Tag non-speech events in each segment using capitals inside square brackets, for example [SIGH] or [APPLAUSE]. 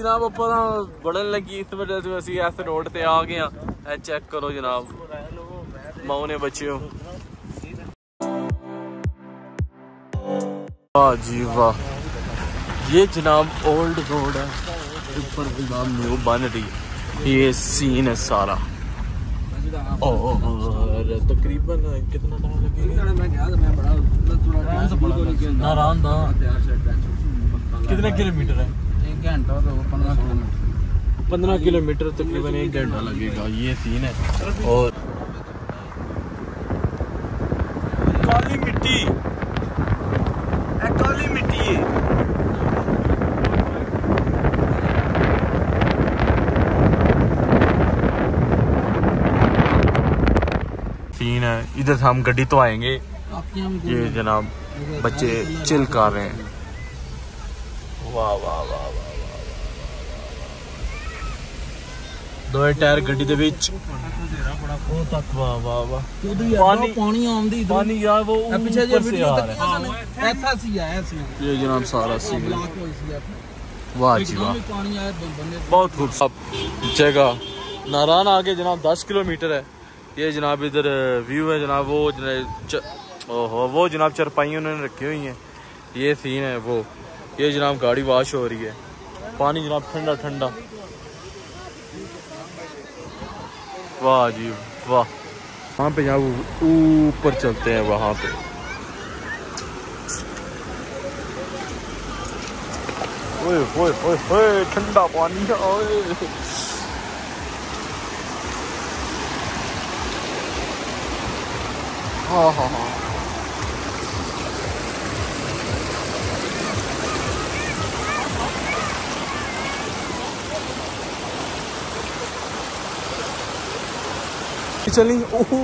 ਜਨਾਬ ਆਪਾਂ ਬੜਨ ਲੱਗੀ ਇਸ ਵਜ੍ਹਾ ਤੋਂ ਅਸੀਂ ਇਸ ਰੋਡ ਤੇ ਆ ਗਏ ਆ ਇਹ ਚੈੱਕ ਕਰੋ ਜਨਾਬ ਮਾਉ ਨੇ ਬੱਚਿਓ वाह जी वाह ये जनाब ओल्ड रोड है ऊपर जनाब न्यू बन रही है ये सीन है सारा और तकरीबन कितना टाइम लगेगा नारायण दा कितने किलोमीटर है पंद्रह किलोमीटर पंद्रह तकरीबन एक घंटा लगेगा ये सीन है। और काली मिट्टी काली मिट्टी है। इधर से हम गड्डी तो आएँगे। ये जनाब बच्चे चिल कर रहे हैं। वाह वाह वाह वाह। ਦੋ ਟਾਇਰ ਗੱਡੀ ਦੇ ਵਿੱਚ ਉਹ ਤੱਕ ਵਾਹ ਵਾਹ ਵਾਹ ਪਾਣੀ ਪਾਣੀ ਆਉਂਦੀ पानी यार वो ਪਿੱਛੇ ਜੇ ऊपर से ਵੀਡੀਓ आ रहा है ਤੱਕ ਐਸਾ ਸੀ ਆਇਆ ਸੀ ये जनाब सारा सीन है ਬਲਾਕ ਹੋਈ ਸੀ वाह जी वाह ਪਾਣੀ ਆਇਆ ਬੰਦੇ बहुत खूबसूरत जगह नारायण आगे जनाब 10 किलोमीटर है ये जनाब इधर व्यू है जनाब वो जनाब च... ओहो वो जनाब चरपाई उन्होंने रखी हुई हैं ये सीन है वो ये जनाब गाड़ी वाश हो रही है पानी जनाब ठंडा ठंडा वाह जी वाह। वहाँ पे जाओ ऊपर चलते हैं वहाँ पे। ओए ओए ओए ओए ठंडा पानी ओए। हाँ हाँ हाँ। चली ओहो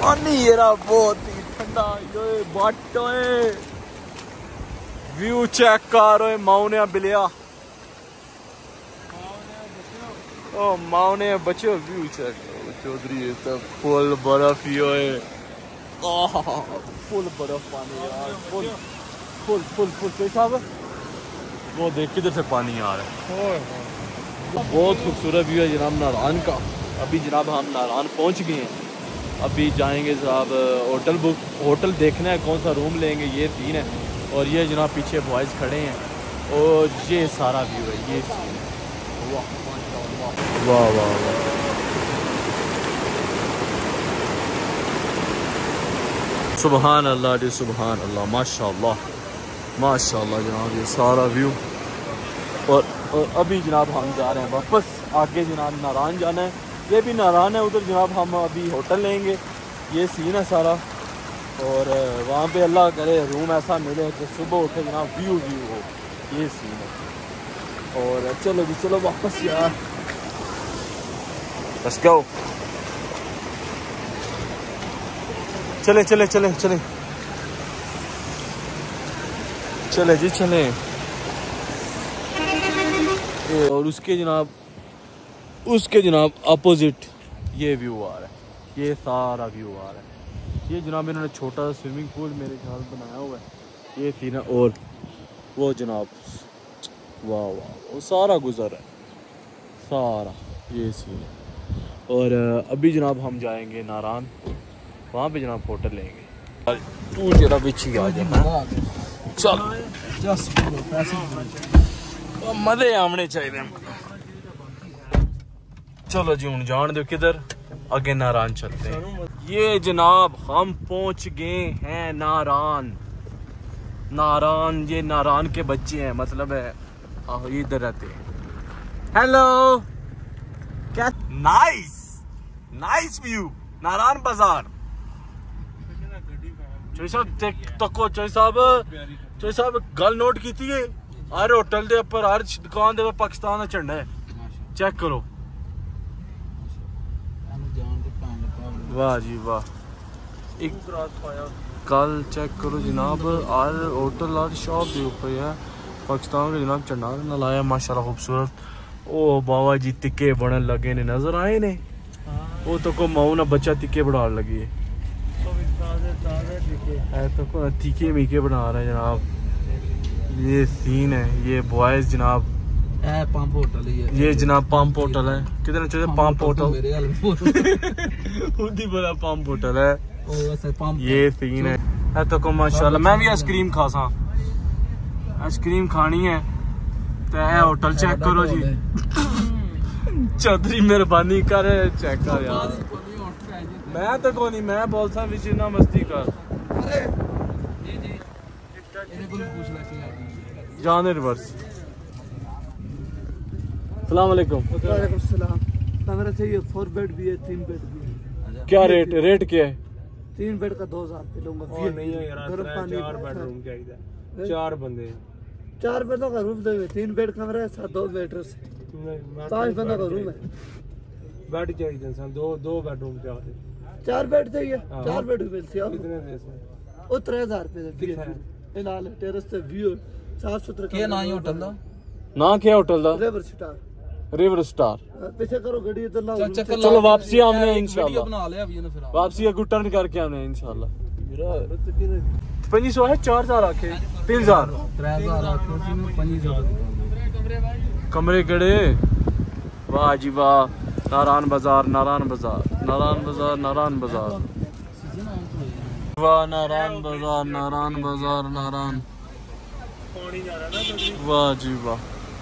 पानी येरा बहुत ही ठंडा ये बट व्यू चेक कर माउने बिलिया ओ माउने बच्चो व्यू चेक चौधरी ये सब फुल बर्फ़ ही आह फुल बर्फ़ पानी यार फुल फुल फुल फुल साहब वो देख किधर से पानी आ रहा है बहुत खूबसूरत व्यू है जनाब नारायण का। अभी जनाब हम नारायण पहुँच गए हैं। अभी जाएँगे साहब होटल बुक होटल देखना है कौन सा रूम लेंगे ये तीन है। और ये जनाब पीछे बॉयज़ खड़े हैं। और ये सारा व्यू है ये सीन है। वाह वाह वाह वाह। सुबहान अल्लाह जी सुबहान अल्लाह माशाल्लाह। माशाल्लाह जनाब ये सारा व्यू। और, और अभी जनाब हम जा रहे हैं वापस। आगे जनाब नारायण जाना है। ये भी नारायण है, उधर जनाब हम अभी होटल लेंगे। ये सीन है सारा। और वहाँ पे अल्लाह करे, रूम ऐसा मिले कि सुबह उठे जनाब व्यू व्यू हो। ये सीन है। और, चलो जी, चलो वापस यार। Let's go. चले चले चले चले। चले जी, चले। और उसके जनाब उसके जनाब अपोजिट ये व्यू आ रहा है। ये सारा व्यू आ रहा है। ये जनाब इन्होंने छोटा सा स्विमिंग पूल मेरे ख्याल बनाया हुआ है। ये थी ना और वो जनाब वाह वाह वो सारा गुजर है। सारा ये सीन है। और अभी जनाब हम जाएँगे नारायण। वहाँ पे जनाब होटल लेंगे। तू जरा बिछी आ जा। चल। ਜਸ ਪੈਸੇ मजे आमने चाहिए चलो जी हूँ जान दो किधर आगे नारायण चलते हैं ये जनाब हम पहुंच गए हैं नारायण नारायण ये नारायण के बच्चे हैं मतलब है आहो ये इधर रहते हैं हेलो क्या नाइस नाइस व्यू नारायण बाजार चोई साहब चेक तको चोई साहब चोई साहब गल नोट की हर होटल हर दुकान पाकिस्तान का झंडा है चेक करो। वाह जी वाह। ਕਰੋ ਵਾਹ ਜੀ ਵਾਹ ਇੱਕ हर होटल हर शॉप के ऊपर है पाकिस्तान का जनाब झंडा लाया माशाल्लाह खूबसूरत। ओ बाबा जी तिक्के बन लगे ने नज़र आए ने? वो तो को माऊ ना बच्चा तिक्के बना लगी है। तो तीखे तो मीके बना रहे जनाब। ये सीन है ये बॉयज़ जनाब। होटल ये जनाब पंप होटल है। कितने चाहिए पंप होटल खुद ही बड़ा पंप होटल है। ये सीन है। तो माशाल्लाह। मैं भी आइसक्रीम खा सा। आइसक्रीम खानी है। तो है होटल चेक करो जी। [LAUGHS] चौधरी मेहरबानी कर चेक कर यार। मैं तो कोनी मैं बोलता विच ना मस्ती कर। क्या रेट रेट क्या है? तीन बेड का दो हज़ार लूँगा। गर्म पानी चार बंदे चार बंदों का रूम दे तीन बेड कमरा है दो बेडरूम पाँच बंदों का रूम है बेड चाहिए दो दो बेडरूम चाहिए चार बेड चाहिए चार बेडरूम मिलती है। उतरे हज़ार रुपये दे कितना है? इनाल टेरेस से व्यू साफ सुथरा ਕੀ ਨਾਂ ਹੈ ਹੋਟਲ ਦਾ ना क्या होटल दा रेवर स्टार रिवर स्टार पीछे करो गड्डी तो लाओ ਚੱਲ ਚੱਕਰ चलो वापसी आमने ਵੀਡੀਓ इंशाल्लाह ਬਣਾ ਲਿਆ ਵੀ ਇਹਨੇ ਫਿਰ ਆਪ। वापसी अगू टर्न करके आने इंशाल्लाह पंजी सौ है चार हजार आखे तीन हजार त्रै हज़ार आखो ਸੀ ਨੂੰ 5000 ਦੀ कमरे केड़े वाह जी वाह नारायण बाजार नारायण बाजार नारायण बाजार नारायण बाजार ਸੀਜ਼ਨ ਆਉਂ ਤੋਂ वाह नारायण बाज़ार नारायण बाज़ार नारायण वाह जी वाह।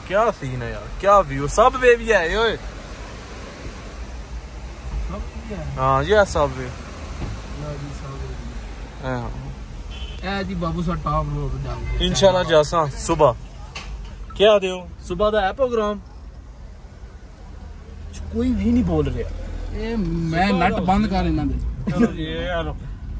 क्या सीन है यार क्या व्यू सब वे भी है हाँ ये सब वे इनशाला जासा सुबह। क्या दे सुबह का है प्रोग्राम कोई भी नहीं बोल रहा। मैं नट बंद कर इन्होंने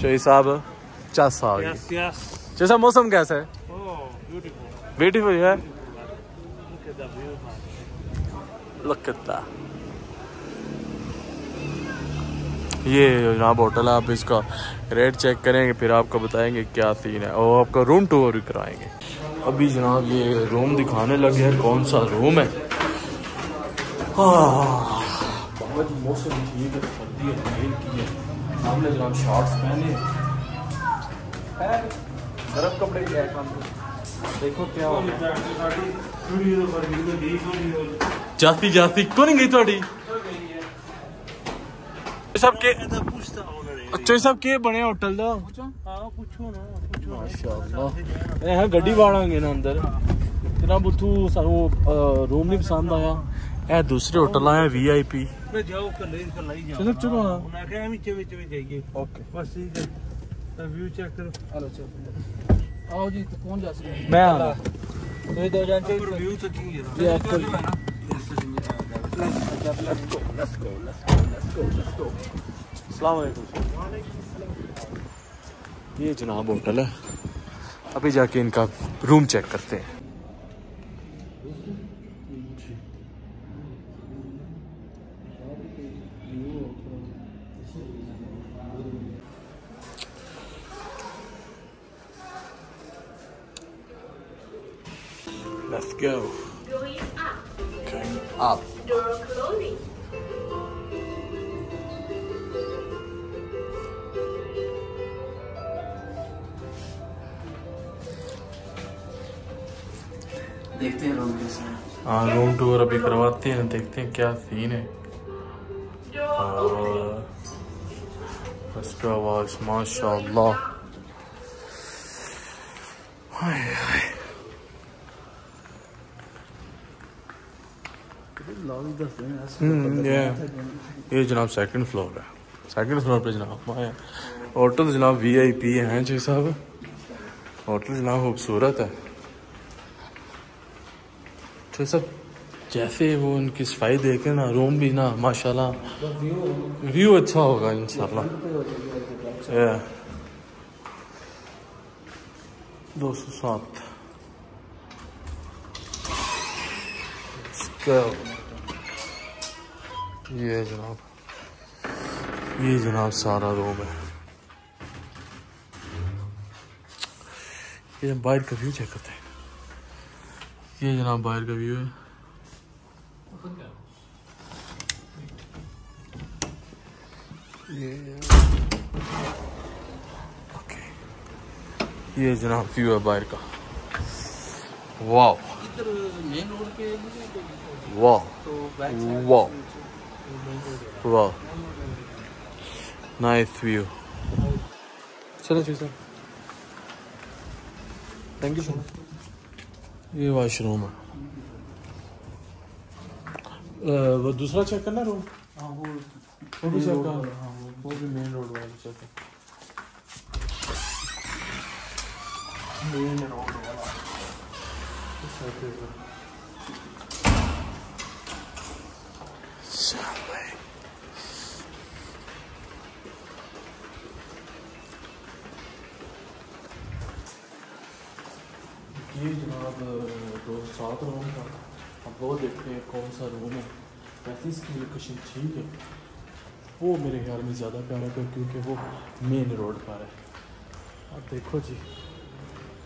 चोई साहब चा साहब चोई साहब मौसम कैसा है? Oh, ब्यूटीफुल है ये जनाब होटल है आप इसका रेट चेक करेंगे फिर आपको बताएँगे क्या सीन है। और आपका रूम टूर भी कराएँगे। अभी जनाब ये रूम दिखाने लगे हैं कौन सा रूम है? मौसम ठीक है सर्दी है। हमने जनाब शॉर्ट्स पहने हैं। गर्म कपड़े क्या है काम देखो क्या हो रहा है जाती जाती क्यों नहीं गई थोड़ी सब के ਅੱਛਾ ਇਹ ਸਭ ਕੀ ਬਣਿਆ ਹੋਟਲ ਦਾ ਹਾਂ ਪੁੱਛੋ ਨਾ ਪੁੱਛੋ ਮਾਸ਼ਾਅੱਲਾ ਇਹ ਹੈ ਗੱਡੀ ਵਾੜਾਂਗੇ ਨਾ ਅੰਦਰ ਜਨਾਬ ਉਥੋਂ ਸਾਨੂੰ ਰੂਮ ਨਹੀਂ ਪਸੰਦ ਆਇਆ ਇਹ ਦੂਸਰੇ ਹੋਟਲ ਆਇਆ ਵੀਆਈਪੀ ਮੈਂ ਜਾਓ ਕੱਲੇ ਕੱਲਾ ਹੀ ਜਾਓ ਚਲੋ ਚਲੋ ਨਾ ਉਹਨਾਂ ਕਿਹਾ ਵਿੱਚ ਵਿੱਚ ਵਿੱਚ ਜਾਈਏ ਓਕੇ ਬਸ ਠੀਕ ਹੈ ਤਾਂ ਵਿਊ ਚੈੱਕ ਕਰੋ ਹਲੋ ਚਲੋ ਆਓ ਜੀ ਤੇ ਕੌਣ ਜਾ ਸਕਦਾ ਮੈਂ ਆ ਤੁਸੀਂ ਦੋ ਜਣ ਪਰ ਵਿਊ ਤਾਂ ਕੀ ਹੈ ਇਹ ਐਪਲ अस्सलाम वालेकुम ये जनाब होटल है अभी जाके इनका रूम चेक करते हैं go. Going up. Going up. Door closing. देखते हैं रूम कैसा है हाँ रूम टूर अभी करवाते हैं देखते हैं क्या सीन है और फ़र्स्ट आवाज़ माशाल्लाह हाय हाय ये ये जनाब सेकंड फ्लोर है। सेकंड फ्लोर पे जनाब आए होटल जनाब वीआईपी हैं जी साहब। होटल जनाब खूबसूरत है। तो सब जैसे वो उनकी सफ़ाई देखे ना रूम भी ना माशाल्लाह। व्यू अच्छा होगा इंशाल्लाह. दो सौ सात। ये है जनाब ये जनाब सारा रूम है। ये बाहर का व्यू चेक करते हैं। ये जनाब बाहर का व्यू है। ये ओके ये जनाब व्यू है बाहर का। वाह वाह वाह वाह नाइस व्यू चलो जी सर थैंक यू सर ये वॉशरूम है अ, वो दूसरा चेक करना रूम हाँ वो वो भी चेक road कर वाला, हाँ, वो वो भी मेन रोड वाला चेक कर मेन रोड वाला ये जनाब दो सात रूम का अब वो देखते हैं कौन सा रूम है वैसे इसकी लोकेशन ठीक है वो मेरे ख्याल में ज़्यादा प्यारा है क्योंकि वो मेन रोड पर है अब देखो जी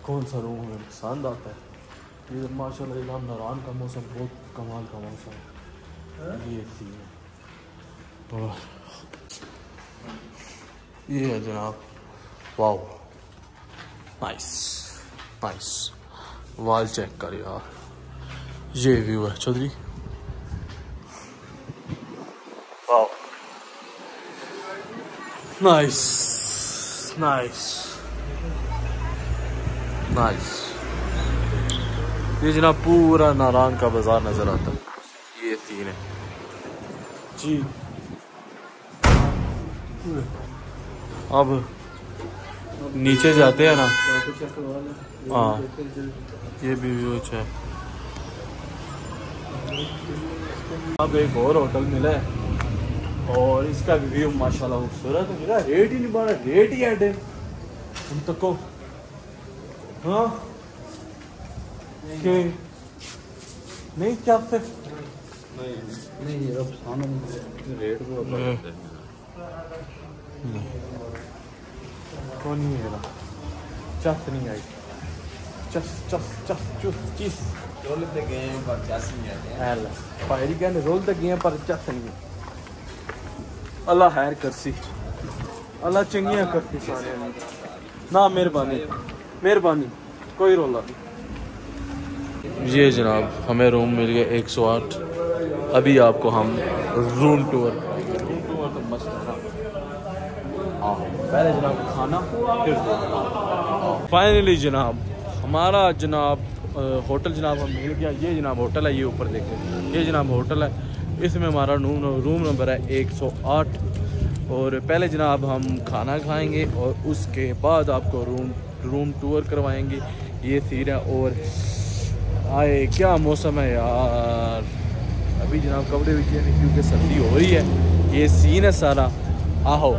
कौन सा रूम हमें पसंद आता है ये माशाल्लाह इलाम नारान का मौसम बहुत कमाल का मौसम है ये सीन है और ये है जनाब wow nice nice wall check कर यार। ये व्यू है चौधरी। नाइस नाइस नाइस ये जनाब पूरा नारायण का बाज़ार नज़र आता है। ये तीन है। जी। अब नीचे जाते हैं ना। हाँ। ये भी व्यू अच्छा है। अब एक और होटल मिला है। और इसका भी व्यू माशाल्लाह खूबसूरत है। मेरा रेट ही नहीं बढ़ा रेट ही ऐड है। तुम तक को हाँ। कि नहीं क्या से नहीं ये अब सामने रेट को कौन नहीं। है ना चस नहीं आई? नहीं कहने रोल तक गए पर चस नहीं अल्लाह खैर करसी अल्लाह चंगियाँ करसी सारे ना मेहरबानी मेहरबानी कोई रोला ये जनाब हमें रूम मिल गया 108 अभी आपको हम रूम टूर रूम टूर तो मस्त हाँ, पहले जनाब खाना फिर फाइनली जनाब। हमारा जनाब होटल जनाब हम मिल गया। ये जनाब होटल है, ये ऊपर देखें। ये जनाब होटल है। इसमें हमारा रूम रूम नंबर है 108 और पहले जनाब हम खाना खाएँगे और उसके बाद आपको रूम रूम टूर करवाएँगे। ये सीन है और आए, क्या मौसम है यार। अभी जनाब कपड़े भी नहीं क्योंकि सर्दी हो रही है। ये सीन है सारा। आहो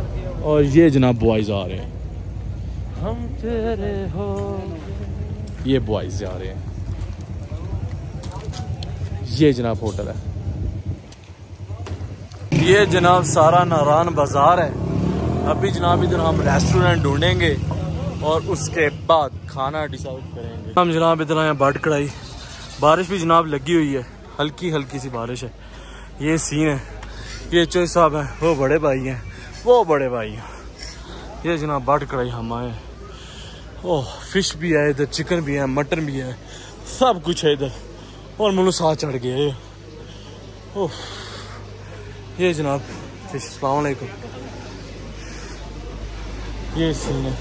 और ये जनाब बॉयज़ आ रहे हैं। हम तेरे हो ये बॉयज़ जा रहे हैं। ये जनाब होटल है। ये जनाब सारा नारान बाज़ार है। अभी जनाब इधर हम रेस्टोरेंट ढूंढेंगे और उसके बाद खाना डिसाइड करेंगे। हम जनाब इधर आए बाट कढ़ाई। बारिश भी जनाब लगी हुई है। हल्की हल्की सी बारिश है। ये सीन है। ये चोई साहब हैं। वो बड़े भाई हैं। वो बड़े भाई हैं। ये जनाब बाट कढ़ाई हम आए हैं। ओह, फ़िश भी है इधर, चिकन भी है, मटन भी है, सब कुछ है इधर। और मनु साथ चढ़ गया ये। ओह, ये जनाब, फ़िश अलैक्म ये सीन है।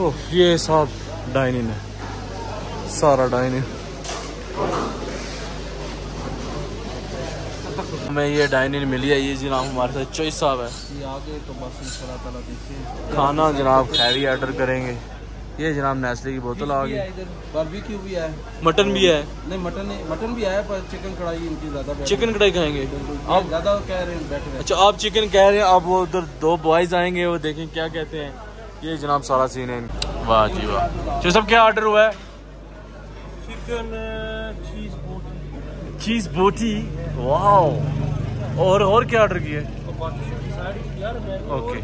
ओह, ये सब डाइनिंग है, सारा डाइनिंग। हमें ये डाइनिंग मिली है ये जनाब हमारे साथ चॉइस साहब है। ये आगे तो बस खाना जनाब खैरी ऑर्डर करेंगे। ये जनाब नेस्ले की बोतल आ गई। बारबेक्यू भी है मटन भी है। नहीं मटन मटन भी है पर चिकन कढ़ाई इनकी ज़्यादा चिकन कढ़ाई खाएँगे। आप आप ज़्यादा कह रहे हैं है अच्छा आप चिकन कह रहे हैं अब वो उधर दो बॉयज़ आएँगे वो देखें क्या कहते हैं। ये जनाब सारा सीन है। वाह जी वाह। जो सब क्या ऑर्डर हुआ है? चिकन चीज़ बोटी चीज़ बोटी वाह और और क्या ऑर्डर है? मैं ओके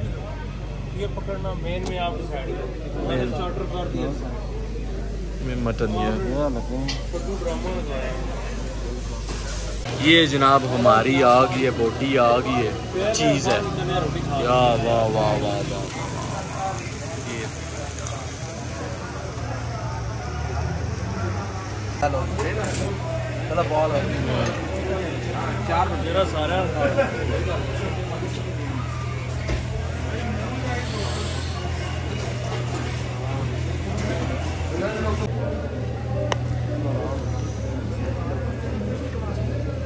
ये पकड़ना मेन में आप मैंने चार्टर कर दिया में मटन ये ये जनाब हमारी आ गई है बोटी आ गई है चीज़ है। वाह वाह वाह वाह। ये मेरा सारा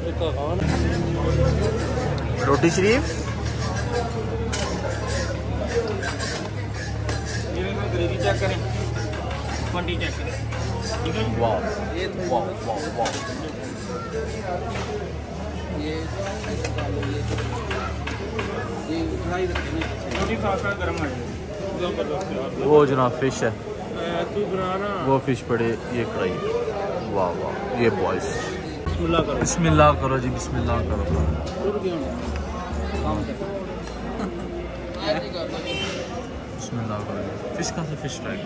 एक खान रोटी शरीफ ग्रेवी चेक करें। पट्टी चेक करें। ठीक है? वाह वाह वाह वाह। थोड़ी फास्ट गर्म आ वो जनाब फ़िश है। तू वो फ़िश पड़े ये कढ़ाई। वाह वाह ये बॉयस बिस्मिल्लाह करो। जी बिस्मिल्लाह करो। बिस्मिल्लाह करो जी। फ़िश कहाँ से फ़िश ट्राई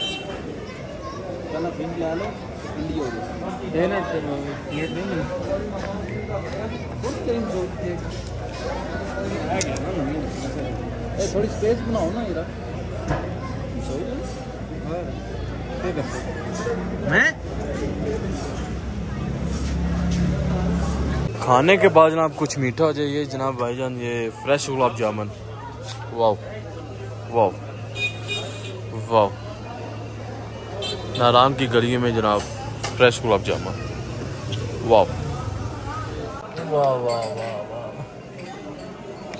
थोड़ी स्पेस बनाओ ना खाने के बाद जनाब कुछ मीठा हो जाइए जनाब भाईजान, ये फ्रेश गुलाब जामुन। वाह वाह वाह नाराम की गलियों में जनाब फ्रेश गुलाब जामुन। वाह। वाह वाह वाह वाह।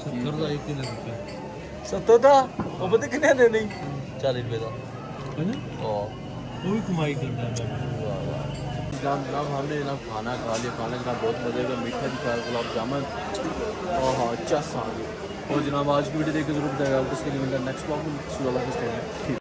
सत्तर रुपया था? वो पता कितने दे नहीं चालीस रुपए का। है ना? ओ वो भी कमाई करता है। जनाब जनाब हमने जनाब खाना खा लिया। खाना जनाब बहुत मज़े का मीठा भी खाया गुलाब जामुन। और हाँ चस आ गई और जनाब आज की वीडियो देख के ज़रूर बताएगा आपको इसके लिए मिलता है। नेक्स्ट ब्लॉग में। ठीक